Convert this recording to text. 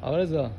阿伟子。